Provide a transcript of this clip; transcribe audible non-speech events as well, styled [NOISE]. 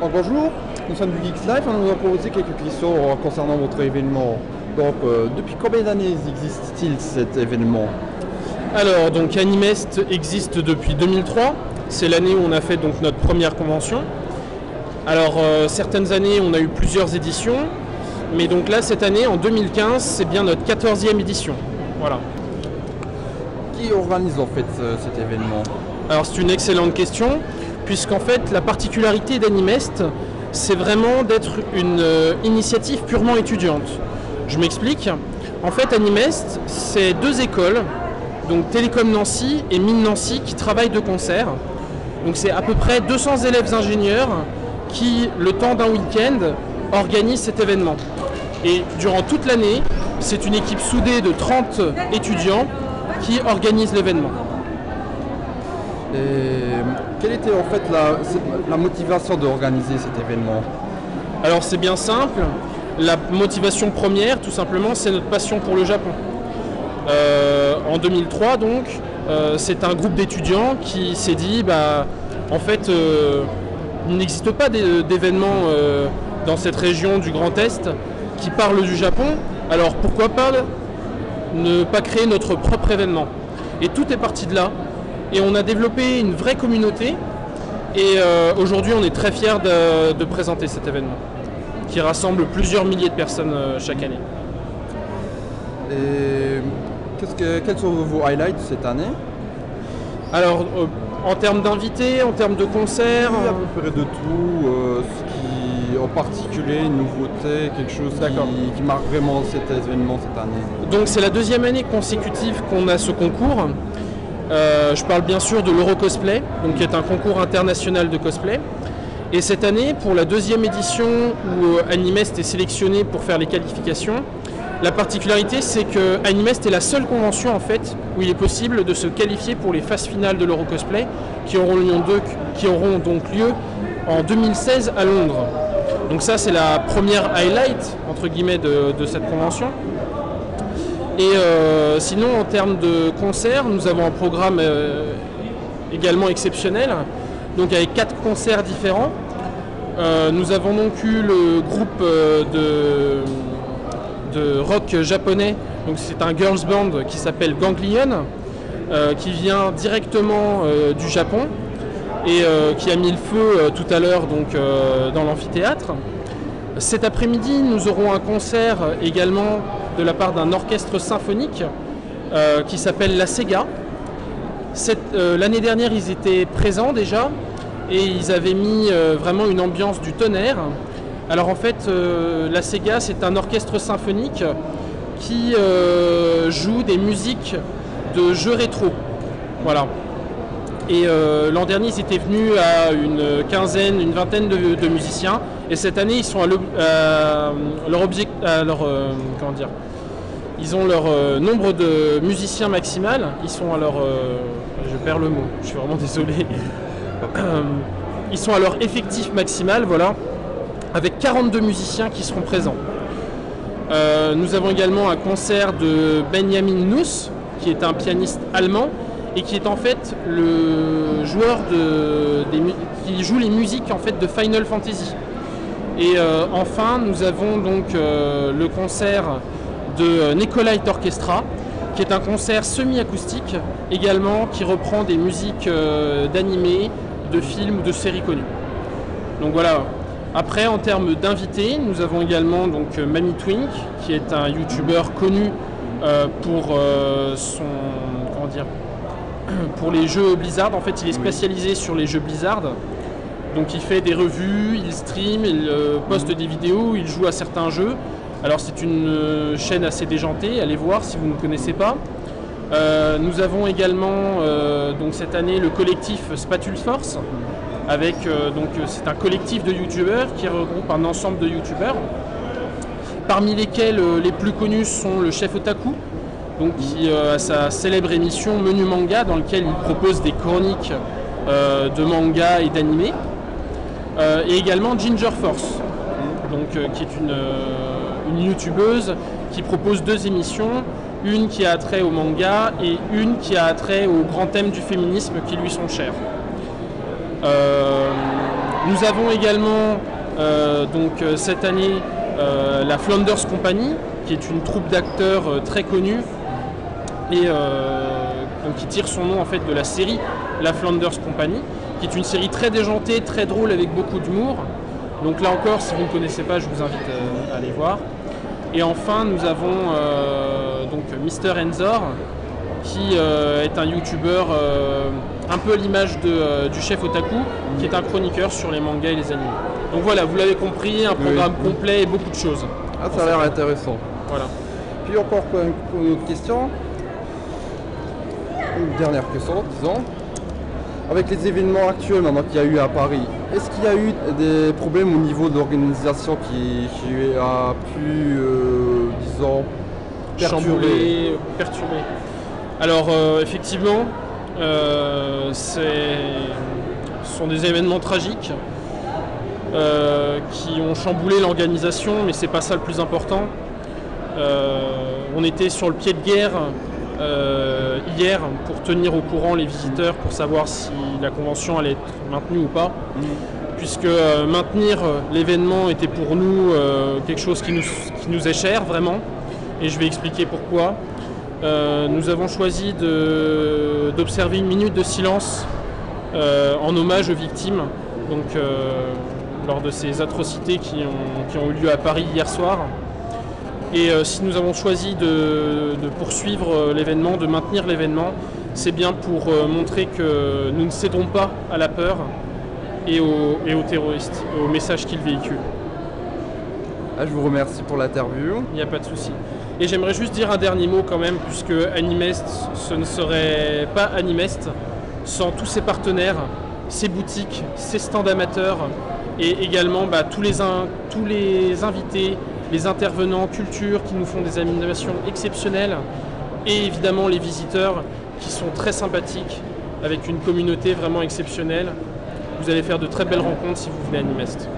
Bonjour, nous sommes du Geeks Life. On nous a posé quelques questions euh, concernant votre événement. Donc, euh, depuis combien d'années existe-t-il cet événement? Alors, donc Animest existe depuis 2003. C'est l'année où on a fait donc notre première convention. Alors, euh, certaines années, on a eu plusieurs éditions. Mais donc là, cette année, en 2015, c'est bien notre 14e édition. Voilà. Qui organise en fait ce- cet événement? Alors c'est une excellente question, puisqu'en fait la particularité d'Animest, c'est vraiment d'être une euh, initiative purement étudiante. Je m'explique. En fait, Animest, c'est deux écoles, donc Télécom Nancy et Mine Nancy, qui travaillent de concert. Donc c'est à peu près 200 élèves ingénieurs qui, le temps d'un week-end, organisent cet événement. Et durant toute l'année, c'est une équipe soudée de 30 étudiants qui organise l'événement. Et quelle était en fait la, motivation d'organiser cet événement? Alors c'est bien simple. La motivation première, tout simplement, c'est notre passion pour le Japon. Euh, en 2003, donc, euh, c'est un groupe d'étudiants qui s'est dit, bah, en fait, euh, il n'existe pas d'é- d'événements euh, dans cette région du Grand Est qui parlent du Japon. Alors pourquoi pas ne pas créer notre propre événement Et tout est parti de là. Et on a développé une vraie communauté. Et euh, aujourd'hui, on est très fiers de, de présenter cet événement qui rassemble plusieurs milliers de personnes euh, chaque année. Et que, quels sont vos highlights cette année? Alors, euh, en termes d'invités, en termes de concerts, a à peu près de tout, euh, ce qui en particulier, une nouveauté, quelque chose qui marque vraiment cet événement cette année. Donc c'est la deuxième année consécutive qu'on a ce concours. Euh, je parle bien sûr de l'Euro Cosplay, donc qui est un concours international de cosplay. Et cette année, pour la deuxième édition où euh, Animest est sélectionné pour faire les qualifications, la particularité c'est que Animest est la seule convention en fait où il est possible de se qualifier pour les phases finales de l'Euro Cosplay qui auront, lieu qui auront donc lieu en 2016 à Londres. Donc ça c'est la première highlight entre guillemets de cette convention. Et euh, sinon, en termes de concerts, nous avons un programme euh, également exceptionnel, donc avec quatre concerts différents. Euh, nous avons donc eu le groupe de, de rock japonais, donc c'est un girls band qui s'appelle Ganglion, qui vient directement du Japon et qui a mis le feu tout à l'heure donc dans l'amphithéâtre. Cet après-midi, nous aurons un concert également de la part d'un orchestre symphonique euh, qui s'appelle la Sega. Euh, L'année dernière, ils étaient présents déjà et ils avaient mis euh, vraiment une ambiance du tonnerre. Alors en fait, la Sega, c'est un orchestre symphonique qui joue des musiques de jeux rétro. Voilà. Et l'an dernier, ils étaient venus à une quinzaine, une vingtaine de musiciens. Et cette année, ils sont à, à leur à leur, euh, comment dire, ils ont leur euh, nombre de musiciens maximal. Ils sont à leur, euh, je perds le mot. Je suis vraiment désolé. Ils sont à leur effectif maximal, voilà, avec 42 musiciens qui seront présents. Euh, nous avons également un concert de Benjamin Nuss, qui est un pianiste allemand et qui est en fait le joueur de, qui joue les musiques en fait de Final Fantasy. Et euh, enfin, nous avons donc euh, le concert de euh, Nicolite Orchestra, qui est un concert semi-acoustique également qui reprend des musiques euh, d'animés, de films ou de séries connues. Donc voilà. Après, en termes d'invités, nous avons également donc Mamie Twink, qui est un YouTuber connu pour son comment dire [CLEARS THROAT] pour les jeux Blizzard. En fait, il est spécialisé sur les jeux Blizzard. Donc il fait des revues, il stream, il euh, poste des vidéos, il joue à certains jeux. Alors c'est une euh, chaîne assez déjantée, allez voir si vous ne connaissez pas. Euh, nous avons également donc cette année le collectif Spatule Force avec euh, donc c'est un collectif de youtubeurs qui regroupe un ensemble de youtubeurs parmi lesquels les plus connus sont le chef Otaku donc qui a sa célèbre émission Menu Manga dans lequel il propose des chroniques de manga et d'animé Euh, et également Ginger Force donc, euh, qui est une, euh, une youtubeuse qui propose deux émissions une qui a trait au manga et une qui a trait aux grands thèmes du féminisme qui lui sont chers. Euh, Nous avons également euh, donc euh, cette année euh, la Flanders Company, qui est une troupe d'acteurs euh, très connue et euh, donc qui tire son nom en fait de la série La Flanders Company, qui est une série très déjantée, très drôle avec beaucoup d'humour. Donc là encore, si vous ne connaissez pas, je vous invite euh, à aller voir. Et enfin, nous avons euh, donc Mister Enzor, qui euh, est un youtubeur euh, un peu à l'image du chef Otaku, qui est un chroniqueur sur les mangas et les animés. Donc voilà, vous l'avez compris, un programme Oui. complet et beaucoup de choses. Ah, ça a l'air intéressant. Voilà. Puis encore une autre question? Une dernière question, disons. Avec les événements actuels maintenant qu'il y a eu à Paris, est-ce qu'il y a eu des problèmes au niveau de l'organisation qui, qui a pu, euh, disons, perturber perturbé. Alors euh, effectivement, euh, ce sont des événements tragiques qui ont chamboulé l'organisation, mais c'est pas ça le plus important. On était sur le pied de guerre euh, hier pour tenir au courant les visiteurs pour savoir si la convention allait être maintenue ou pas puisque euh, maintenir euh, l'événement était pour nous quelque chose qui nous, qui nous est cher vraiment, et je vais expliquer pourquoi. Nous avons choisi d'observer une minute de silence en hommage aux victimes, donc lors de ces atrocités qui ont, qui ont eu lieu à Paris hier soir. Et euh, si nous avons choisi de, de poursuivre euh, l'événement, de maintenir l'événement, c'est bien pour euh, montrer que nous ne cédons pas à la peur et aux, et aux terroristes, aux messages qu'ils véhiculent. Ah, je vous remercie pour l'interview. Il n'y a pas de souci. Et j'aimerais juste dire un dernier mot quand même, puisque Animest, ce ne serait pas Animest sans tous ses partenaires, ses boutiques, ses stands amateurs, et également bah, tous, les in- tous les invités, les intervenants culture qui nous font des animations exceptionnelles, et évidemment les visiteurs qui sont très sympathiques, avec une communauté vraiment exceptionnelle. Vous allez faire de très belles rencontres si vous venez à.